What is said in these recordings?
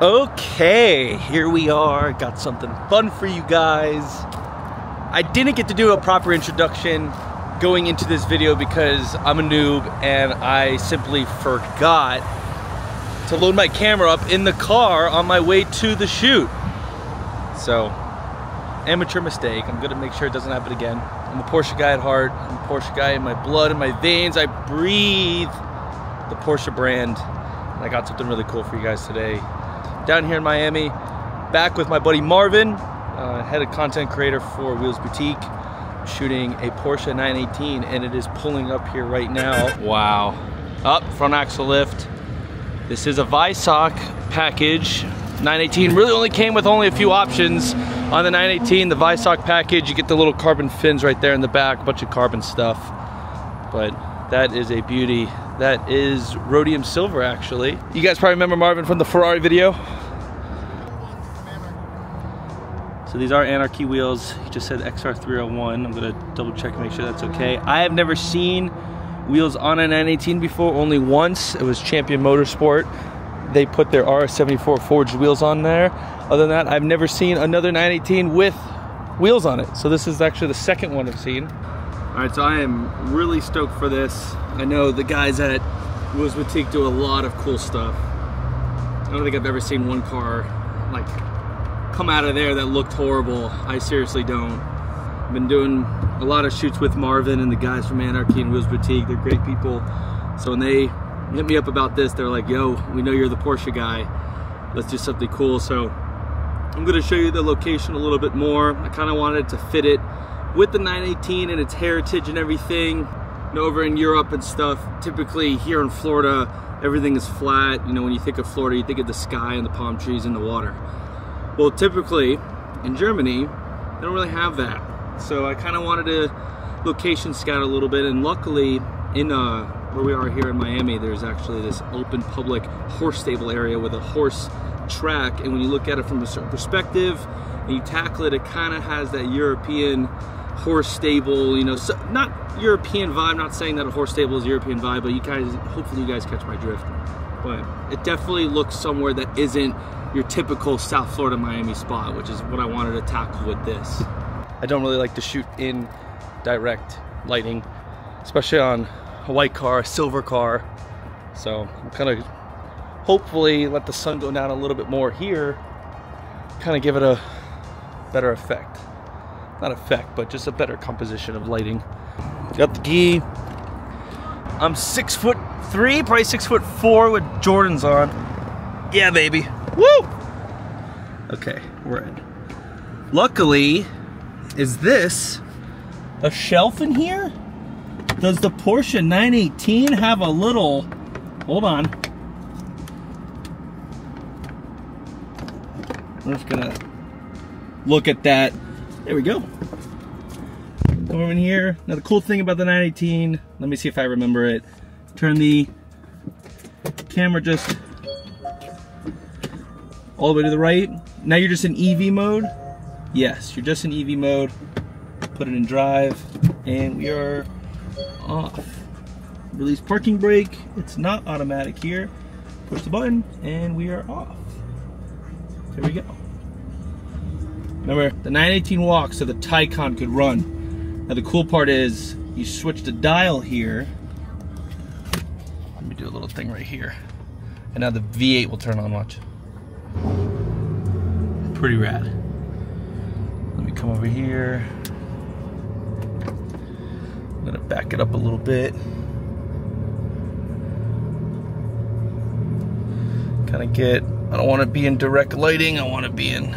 Okay, here we are. Got something fun for you guys. I didn't get to do a proper introduction going into this video because I'm a noob and I simply forgot to load my camera up in the car on my way to the shoot. So, amateur mistake. I'm gonna make sure it doesn't happen again. I'm a Porsche guy at heart. I'm a Porsche guy in my blood, in my veins. I breathe the Porsche brand. And I got something really cool for you guys today. Down here in Miami, back with my buddy Marvin, uh, head of content creator for Wheels Boutique, shooting a Porsche 918, and it is pulling up here right now. Wow. Up, front axle lift. This is a Weissach package. 918 really only came with only a few options on the 918. The Weissach package, you get the little carbon fins right there in the back, a bunch of carbon stuff. But that is a beauty. That is rhodium silver, actually. You guys probably remember Marvin from the Ferrari video. So these are Anrky wheels. He just said XR301. I'm gonna double check and make sure that's okay. I have never seen wheels on a 918 before, only once. It was Champion Motorsport. They put their RS74 forged wheels on there. Other than that, I've never seen another 918 with wheels on it. So this is actually the second one I've seen. All right, so I am really stoked for this. I know the guys at Wheels Boutique do a lot of cool stuff. I don't think I've ever seen one car like come out of there that looked horrible. I seriously don't. I've been doing a lot of shoots with Marvin and the guys from Anrky and Wheels Boutique. They're great people. So when they hit me up about this, they're like, yo, we know you're the Porsche guy. Let's do something cool. So I'm gonna show you the location a little bit more. I kind of wanted to fit it with the 918 and its heritage and everything. Know, over in Europe and stuff, typically here in Florida, everything is flat. You know, when you think of Florida, you think of the sky and the palm trees and the water. Well, typically in Germany, they don't really have that. So I kind of wanted to location scout a little bit, and luckily in uh, where we are here in Miami, there's actually this open public horse stable area with a horse track, and when you look at it from a certain perspective and you tackle it, it kind of has that European horse stable, you know, so, not European vibe, not saying that a horse stable is European vibe, but you guys, hopefully you guys catch my drift. But it definitely looks somewhere that isn't your typical South Florida Miami spot, which is what I wanted to tackle with this. I don't really like to shoot in direct lighting, especially on a white car, a silver car. So I'm kind of hopefully let the sun go down a little bit more here, kind of give it a better effect. Not effect, but just a better composition of lighting. Got the key. I'm six foot three, probably six foot four with Jordans on. Yeah, baby. Woo! Okay, we're in. Luckily, is this a shelf in here? Does the Porsche 918 have a little, hold on. I'm just gonna look at that. There we go. Over in here. Now the cool thing about the 918, let me see if I remember it. Turn the camera just all the way to the right. Now you're just in EV mode. Yes, you're just in EV mode. Put it in drive and we are off. Release parking brake. It's not automatic here. Push the button and we are off. There we go. Remember, the 918 walks so the Taycan could run. Now the cool part is you switch the dial here. Let me do a little thing right here. And now the V8 will turn on, watch. Pretty rad. Let me come over here. I'm gonna back it up a little bit. Kind of get, I don't want to be in direct lighting, I want to be in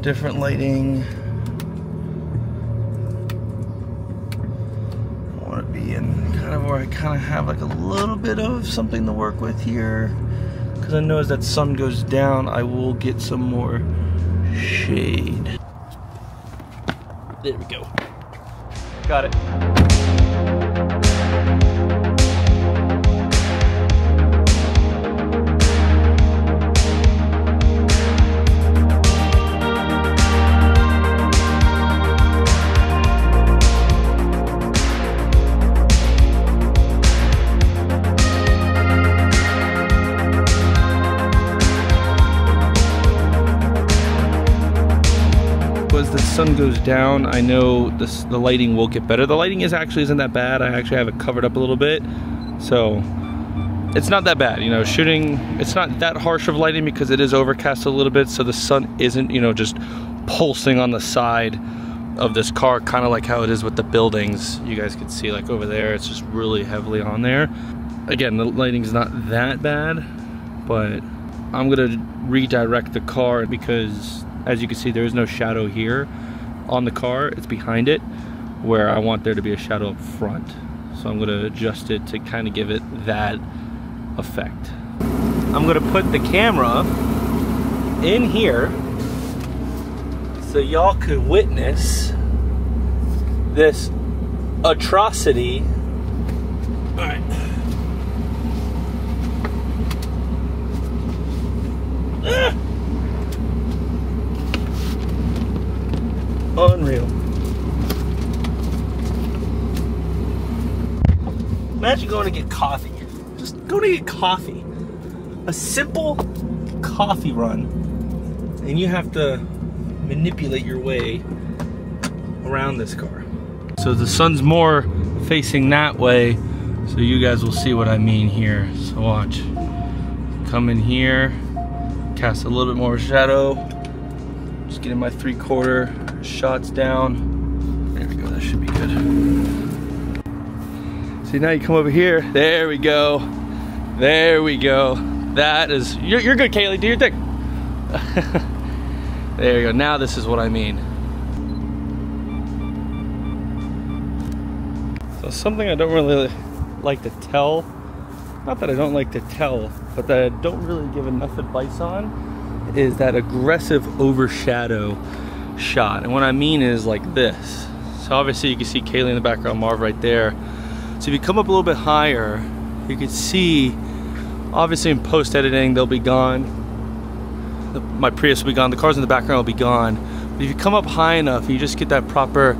different lighting. I want to be in kind of where I kind of have like a little bit of something to work with here. Because I know as that sun goes down, I will get some more shade. There we go. Got it. As the sun goes down, I know this, the lighting will get better. The lighting is actually isn't that bad. I actually have it covered up a little bit. So it's not that bad, you know, shooting, it's not that harsh of lighting because it is overcast a little bit. So the sun isn't, you know, just pulsing on the side of this car, kind of like how it is with the buildings. You guys can see like over there, it's just really heavily on there. Again, the lighting's not that bad, but I'm gonna redirect the car because as you can see, there is no shadow here on the car. It's behind it where I want there to be a shadow up front. So I'm gonna adjust it to kind of give it that effect. I'm gonna put the camera in here so y'all could witness this atrocity. All right. Unreal. Imagine going to get coffee. Just go to get coffee. A simple coffee run. And you have to manipulate your way around this car. So the sun's more facing that way, so you guys will see what I mean here. So watch. Come in here, cast a little bit more shadow. Just getting my three quarter shots down. There we go, that should be good. See now you come over here, there we go. There we go. That is, you're, you're good Kaylee, do your thing. There you go. Now this is what I mean. So something I don't really like to tell, not that I don't like to tell, but that I don't really give enough advice on, is that aggressive overshadow shot. And what I mean is like this. So obviously you can see Kaylee in the background, Marv right there. So if you come up a little bit higher, you can see, obviously in post editing, they'll be gone the, my Prius will be gone, the cars in the background will be gone. But if you come up high enough, you just get that proper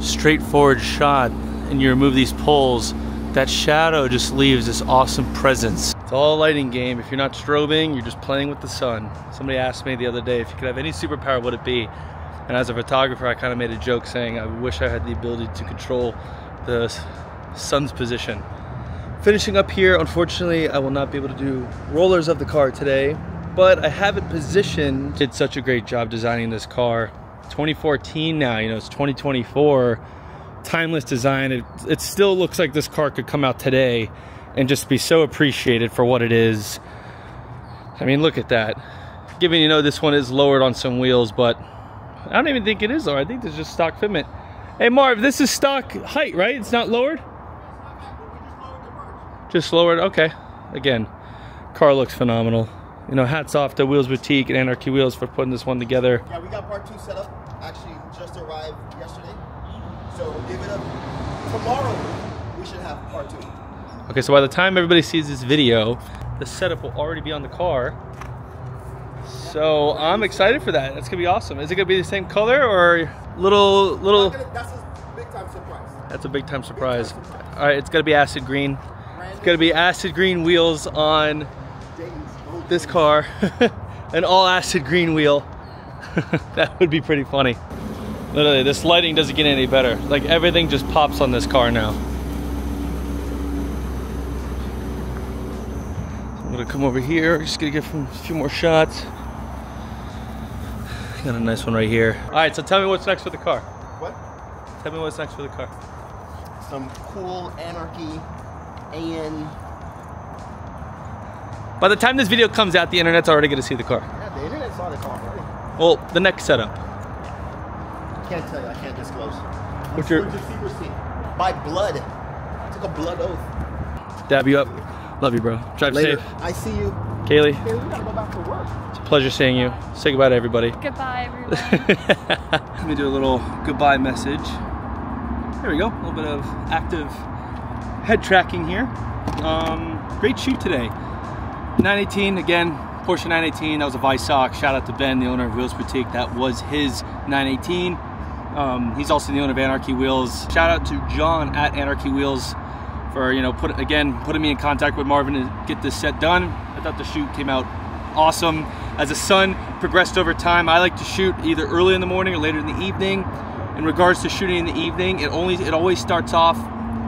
straightforward shot and you remove these poles, that shadow just leaves this awesome presence. It's all a lighting game. If you're not strobing, you're just playing with the sun. Somebody asked me the other day, if you could have any superpower, would it be? And as a photographer, I kind of made a joke saying, I wish I had the ability to control the sun's position. Finishing up here, unfortunately, I will not be able to do rollers of the car today but I have it positioned. Did such a great job designing this car. 2014 now, you know, it's 2024. Timeless design. It, it still looks like this car could come out today and just be so appreciated for what it is. I mean, look at that. Given, you know, this one is lowered on some wheels, but I don't even think it is though. I think this is just stock fitment. Hey Marv, this is stock height, right? It's not lowered? Just lowered, okay. Again, car looks phenomenal you know, hats off to Wheels Boutique and Anrky Wheels for putting this one together. Yeah, we got part two set up. Actually, just arrived yesterday. So give it up. Tomorrow, we should have part two. Okay, so by the time everybody sees this video, the setup will already be on the car. So I'm excited for that. That's gonna be awesome. Is it gonna be the same color or little little? That's a big time surprise. That's a big time surprise. Big time surprise. All right, it's gonna be acid green. It's gonna be acid green wheels on this car an all acid green wheel. that would be pretty funny. Literally, this lighting doesn't get any better. Like everything just pops on this car now. I'm gonna come over here, just gonna get a few more shots. Got a nice one right here. All right, so tell me what's next for the car. What? Tell me what's next for the car. Some cool anarchy, AN by the time this video comes out, the internet's already going to see the car. Yeah, the internet saw the car already. Well, the next setup. I Can't tell you. I can't disclose. What's your secrecy? By blood. I took a blood oath. Dab you up. Love you, bro. Drive Later. safe. I see you. Kaylee. Kaylee, we gotta go back to work. It's a pleasure seeing you. Say goodbye to everybody. Goodbye, everyone. Let me do a little goodbye message. There we go. A little bit of active head tracking here. Um, great shoot today. 918, again, Porsche 918, that was a Weissach. Shout out to Ben, the owner of Wheels Boutique. That was his 918. Um, he's also the owner of Anrky Wheels. Shout out to John at Anrky Wheels for, you know, put again, putting me in contact with Marvin to get this set done. I thought the shoot came out awesome. as the sun progressed over time, I like to shoot either early in the morning or later in the evening. In regards to shooting in the evening, it only it always starts off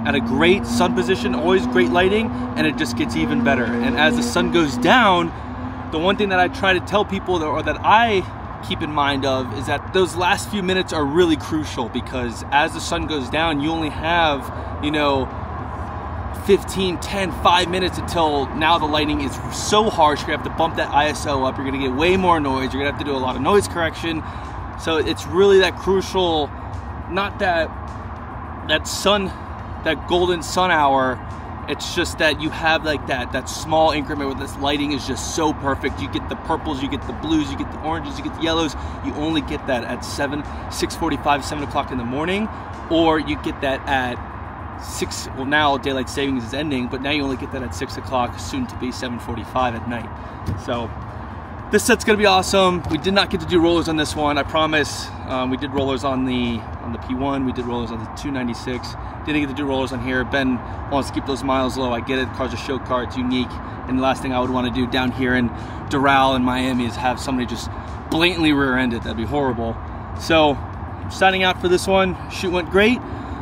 at a great sun position, always great lighting, and it just gets even better. And as the sun goes down, the one thing that I try to tell people or that I keep in mind of is that those last few minutes are really crucial because as the sun goes down, you only have, you know, 15, 10, 5 minutes until now the lighting is so harsh, you're gonna have to bump that ISO up, you're gonna get way more noise, you're gonna have to do a lot of noise correction. So it's really that crucial, not that that sun, that golden sun hour it's just that you have like that that small increment where this lighting is just so perfect. You get the purples, you get the blues, you get the oranges, you get the yellows. You only get that at 7, 6.45, 7 o'clock in the morning. Or you get that at 6, well now daylight savings is ending, but now you only get that at 6 o'clock, soon to be 7.45 at night. So this set's gonna be awesome. We did not get to do rollers on this one, I promise. Um, we did rollers on the on the P1, we did rollers on the 296. Didn't get to do rollers on here. Ben wants to keep those miles low. I get it, car's a show car, it's unique. And the last thing I would want to do down here in Doral in Miami is have somebody just blatantly rear-end it. That'd be horrible. So, signing out for this one. Shoot went great.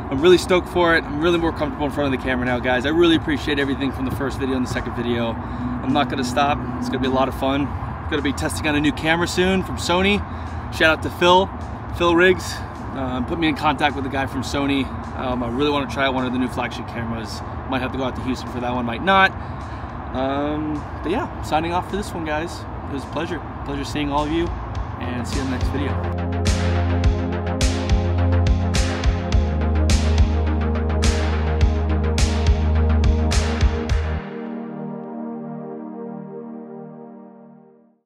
I'm really stoked for it. I'm really more comfortable in front of the camera now, guys. I really appreciate everything from the first video and the second video. I'm not gonna stop. It's gonna be a lot of fun. Gonna be testing out a new camera soon from Sony. Shout out to Phil, Phil Riggs. Um, put me in contact with the guy from Sony. Um, I really want to try one of the new flagship cameras. Might have to go out to Houston for that one, might not. Um, but yeah, signing off for this one, guys. It was a pleasure. Pleasure seeing all of you, and see you in the next video.